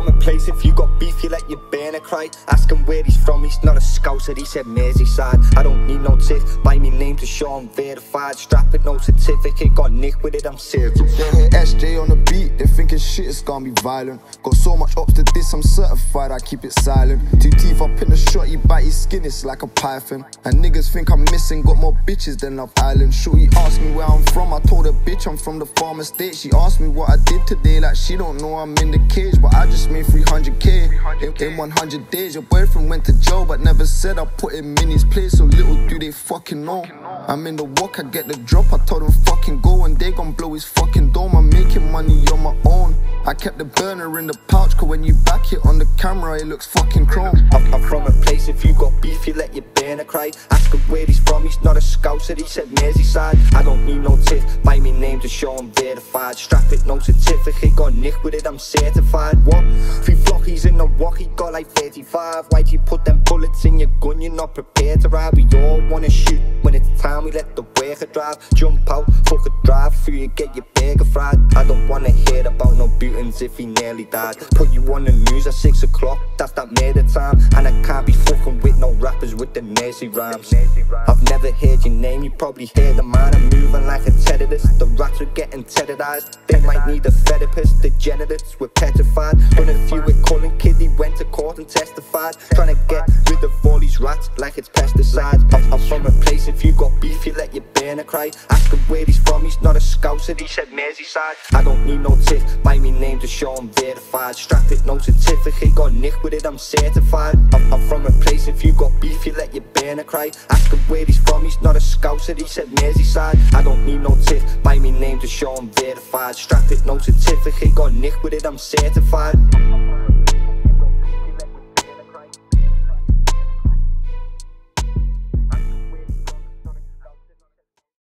from a place if you got beef, you let your burner cry. Ask him where he's from, he's not a scouser, he said Murdaside. I don't need no tip, buy me name to show I'm verified. Strap it, no certificate, got nick with it, I'm serious. They hear SJ on the beat, they thinking shit is gonna be violent. Got so much ups to this, I'm certified, I keep it silent. Two teeth up in it's like a python. And niggas think I'm missing, got more bitches than Love Island. Shorty asked me where I'm from, I told her bitch I'm from the farmer state. She asked me what I did today, like she don't know I'm in the cage, but I just made 300k in, in 100 days. Your boyfriend went to jail, but never said I put him in his place. So little do they fucking know. I'm in the walk, I get the drop. I told him fucking go, and they gon' blow his fucking dome. I'm making money on my own. I kept the burner in the pouch, cause when you back it on the camera, it looks fucking chrome. I'm, I'm from a place, if you got beef, you let your burner cry. Ask him where he's from, he's not a scout, scouser, he said Murdaside. I don't need no tip, buy me name to show I'm verified. Strap it, no certificate, got nick with it, I'm certified. What? Three flockies in the walk, he got like 35. Why'd you put them bullets in your gun? You're not prepared to ride. We all wanna shoot when it's time, we let the worker drive. Jump out, fuck a drive through, you get your burger fried. I don't wanna hear about no Butons if he nearly died. Put you on the news at 6 o'clock, that's that murder time. And I can't be fucking with no rappers with the nasty rhymes. I've never heard your name, you probably hear the man. I'm moving like a terrorist. The rats are getting terrorized. They might need a therapist. The genitors were petrified. When a few with Colin Kiddy went to court and testified. Trying to get rid of all these rats like it's pesticides. I'm, I'm cry. Ask him where he's from, he's not a scouser, he said Murdaside. I don't need no tip, buy me name to show I'm verified. Strap it, no certificate, got nick with it, I'm certified. I'm, I'm from a place, if you got beef, you let your burner cry. Ask him where he's from, he's not a scouser, he said Murdaside. I don't need no tip, buy me name to show I'm verified. Strap it, no certificate, got nick with it, I'm certified.